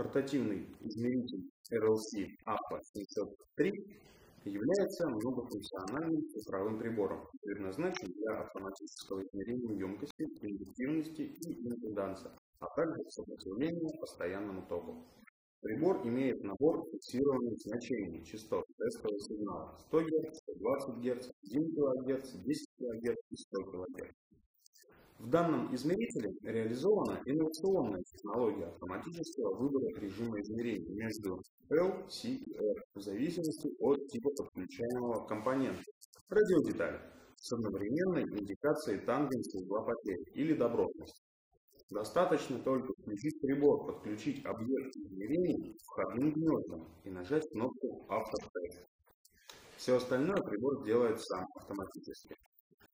Портативный измеритель RLC APA 703 является многофункциональным цифровым прибором, предназначен для автоматического измерения емкости, индуктивности и импеданса, а также сопротивления постоянному току. Прибор имеет набор фиксированных значений частот тестового сигнала 100 Гц, 120 Гц, 1 кГц, 10 кГц и 100 кГц. В данном измерителе реализована инновационная технология автоматического выбора режима измерения между L, C и R в зависимости от типа подключаемого компонента радиодетали с одновременной индикацией тангенса угла потери или добротности. Достаточно только включить прибор, подключить объект измерения входным гнездом и нажать кнопку «Автотест». Все остальное прибор делает сам автоматически.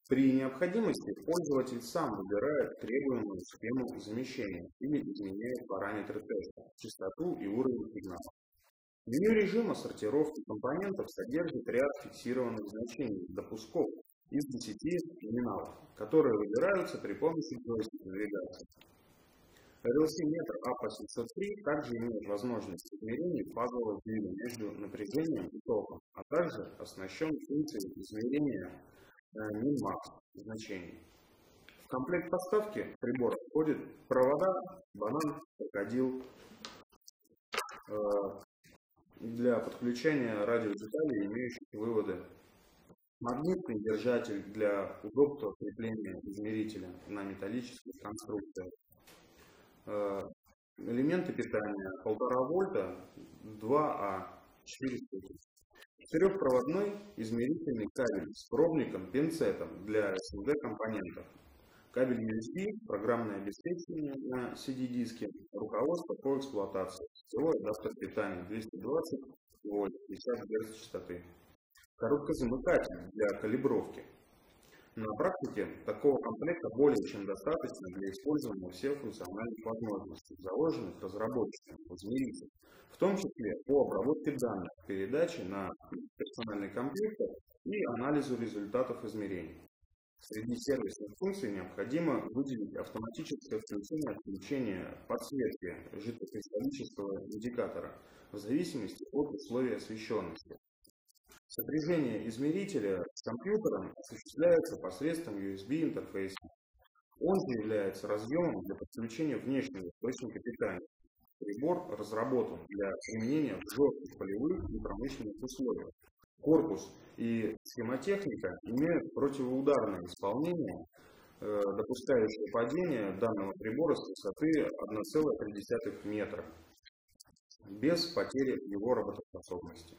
При необходимости пользователь сам выбирает требуемую схему замещения или изменяет параметры теста, частоту и уровень сигнала. Меню режима сортировки компонентов содержит ряд фиксированных значений допусков из 10 терминалов, которые выбираются при помощи джойстика навигации. RLC-метр APA-703 также имеет возможность измерения фазового сдвига между напряжением и током, а также оснащен функцией измерения min-max значений. В комплект поставки прибора входит провода, банан, крокодил э, для подключения радиодеталей, имеющих выводы, магнитный держатель для удобства крепления измерителя на металлических конструкциях, э, элементы питания 1,5 вольта, 2А, 4 штуки. Четырехпроводной измерительный кабель с пробником пинцетом для SMD компонентов. Кабель USB, программное обеспечение на CD-диске, руководство по эксплуатации, сетевой адаптер питания 220 вольт, 50 Гц частоты. Короткозамыкатель для калибровки. На практике такого комплекта более чем достаточно для использования всех функциональных возможностей, заложенных разработчиками в в том числе по обработке данных, передаче на персональный компьютер и анализу результатов измерений. Среди сервисных функций необходимо выделить автоматическое включение отключения подсветки жидкокристаллического индикатора в зависимости от условий освещенности. Сопряжение измерителя с компьютером осуществляется посредством USB-интерфейса. Он же является разъемом для подключения внешнего источника питания, Прибор разработан для применения в жестких полевых и промышленных условиях. Корпус и схемотехника имеют противоударное исполнение, э, допускающее падение данного прибора с высоты 1,3 метра без потери его работоспособности.